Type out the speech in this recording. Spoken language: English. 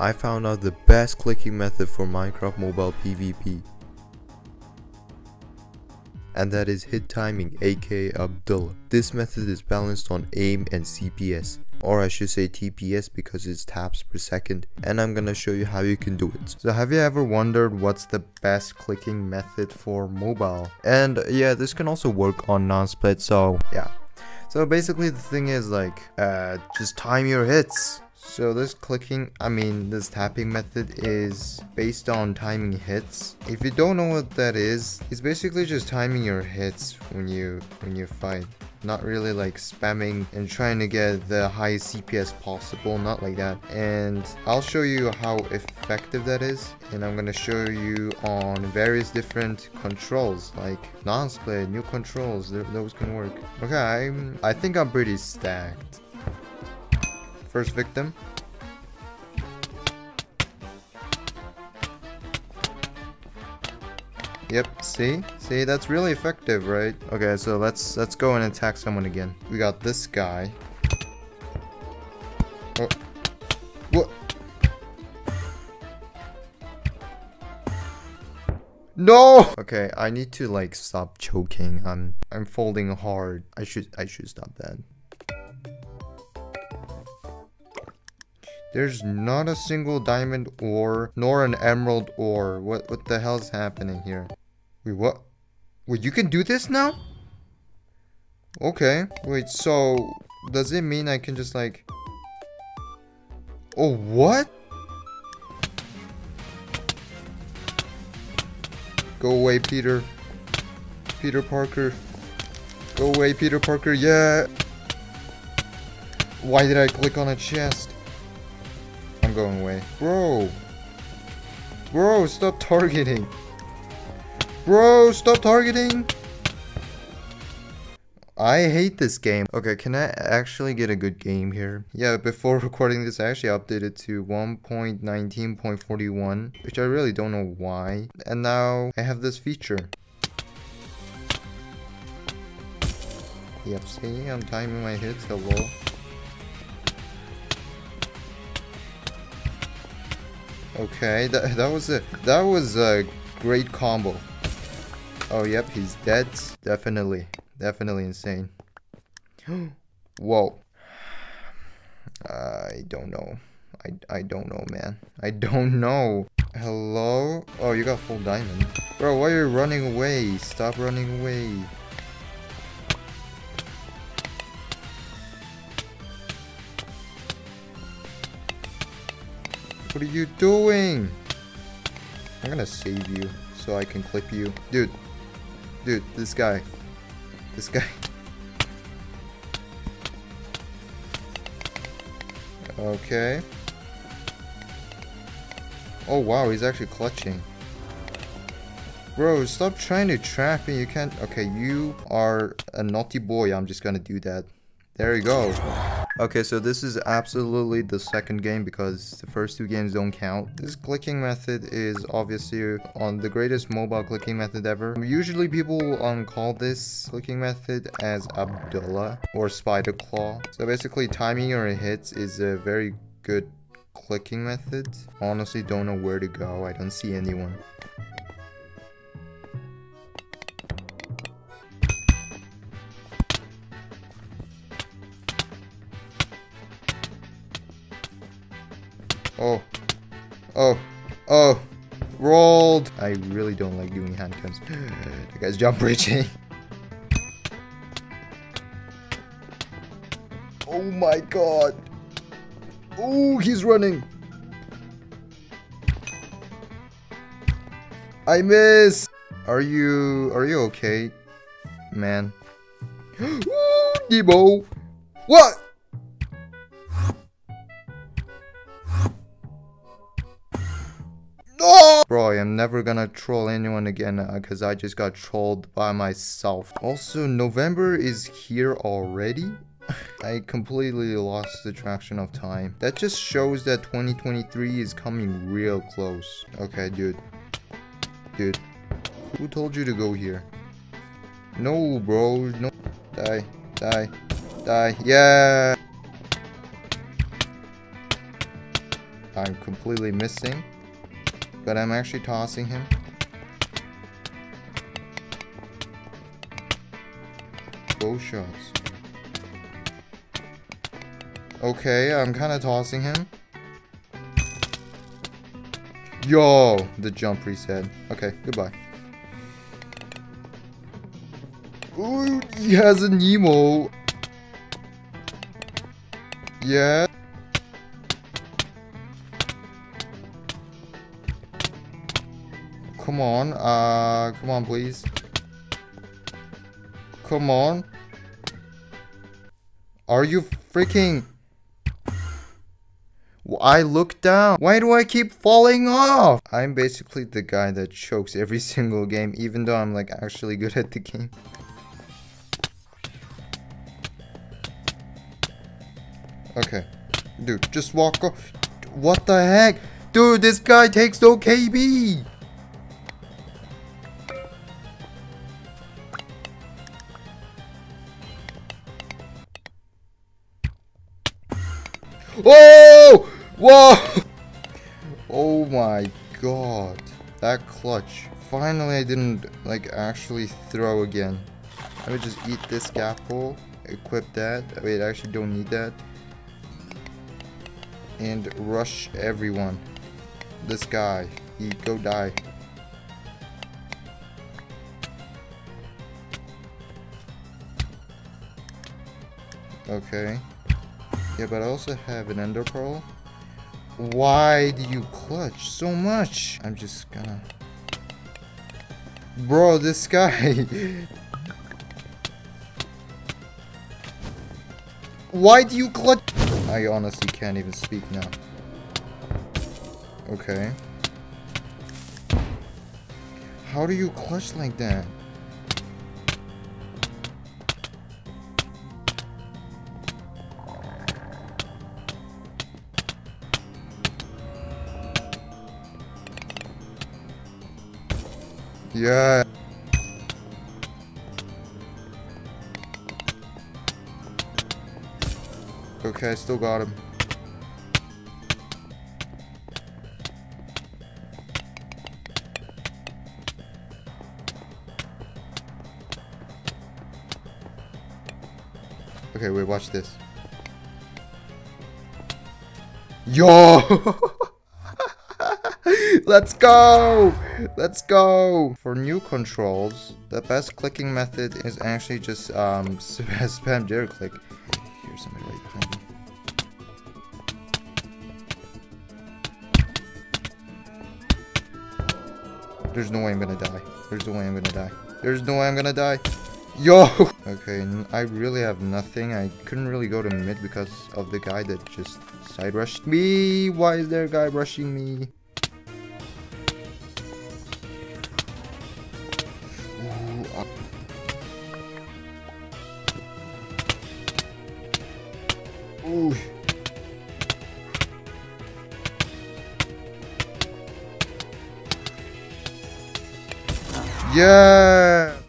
I found out the best clicking method for Minecraft Mobile PvP. And that is hit timing aka Abdullah. This method is balanced on aim and CPS or I should say TPS because it's taps per second and I'm gonna show you how you can do it. So have you ever wondered what's the best clicking method for mobile? And yeah this can also work on non-split so yeah. So basically the thing is like uh, just time your hits. So this clicking, I mean this tapping method is based on timing hits. If you don't know what that is, it's basically just timing your hits when you when you fight. Not really like spamming and trying to get the highest CPS possible, not like that. And I'll show you how effective that is. And I'm gonna show you on various different controls, like non-split, new controls, those can work. Okay, I'm, I think I'm pretty stacked. First victim. Yep, see? See, that's really effective, right? Okay, so let's let's go and attack someone again. We got this guy. Oh. What? No! Okay, I need to like stop choking. I'm I'm folding hard. I should I should stop that. There's not a single diamond ore, nor an emerald ore. What, what the hell's happening here? Wait, what? Wait, you can do this now? Okay. Wait, so... Does it mean I can just like... Oh, what? Go away, Peter. Peter Parker. Go away, Peter Parker. Yeah. Why did I click on a chest? I'm going away. Bro! Bro, stop targeting! Bro, stop targeting! I hate this game. Okay, can I actually get a good game here? Yeah, before recording this, I actually updated to 1.19.41, which I really don't know why. And now I have this feature. Yep, see, I'm timing my hits, hello. Okay, that, that was a that was a great combo. Oh, yep, he's dead. Definitely, definitely insane. Whoa. I don't know. I, I don't know, man. I don't know. Hello? Oh, you got full diamond. Bro, why are you running away? Stop running away. What are you doing? I'm gonna save you so I can clip you. Dude. Dude, this guy. This guy. Okay. Oh wow, he's actually clutching. Bro, stop trying to trap me. You can't. Okay, you are a naughty boy. I'm just gonna do that. There you go. Okay, so this is absolutely the second game because the first two games don't count. This clicking method is obviously on the greatest mobile clicking method ever. Usually people um, call this clicking method as Abdullah or Spider Claw. So basically timing your hits is a very good clicking method. Honestly don't know where to go. I don't see anyone. I really don't like doing hand cams. the guy's jump bridging. oh my god. Oh, he's running. I miss. Are you are you okay, man? Ooh, Debo. What? Bro, I'm never gonna troll anyone again because uh, I just got trolled by myself. Also, November is here already? I completely lost the traction of time. That just shows that 2023 is coming real close. Okay, dude. Dude. Who told you to go here? No, bro. No. Die. Die. Die. Yeah. I'm completely missing. But I'm actually tossing him. Both shots. Okay, I'm kind of tossing him. Yo, the jump reset. Okay, goodbye. Ooh, he has a Nemo. Yeah. Come on, uh, come on, please. Come on. Are you freaking... I look down. Why do I keep falling off? I'm basically the guy that chokes every single game, even though I'm like actually good at the game. Okay. Dude, just walk off. What the heck? Dude, this guy takes no KB. Oh! Whoa! Oh my god. That clutch. Finally I didn't like actually throw again. Let me just eat this gapple. Equip that. Wait, I actually don't need that. And rush everyone. This guy. He go die. Okay. Yeah, but I also have an ender pearl. Why do you clutch so much? I'm just gonna... Bro, this guy... Why do you clutch? I honestly can't even speak now. Okay. How do you clutch like that? Yeah. Okay, I still got him. Okay, wait, watch this. Yo! Let's go! Let's go! For new controls, the best clicking method is actually just um, spam dare click. Here's right behind me. There's no way I'm gonna die. There's no way I'm gonna die. There's no way I'm gonna die. Yo! Okay, I really have nothing. I couldn't really go to mid because of the guy that just side rushed me. Why is there a guy rushing me? Yeah.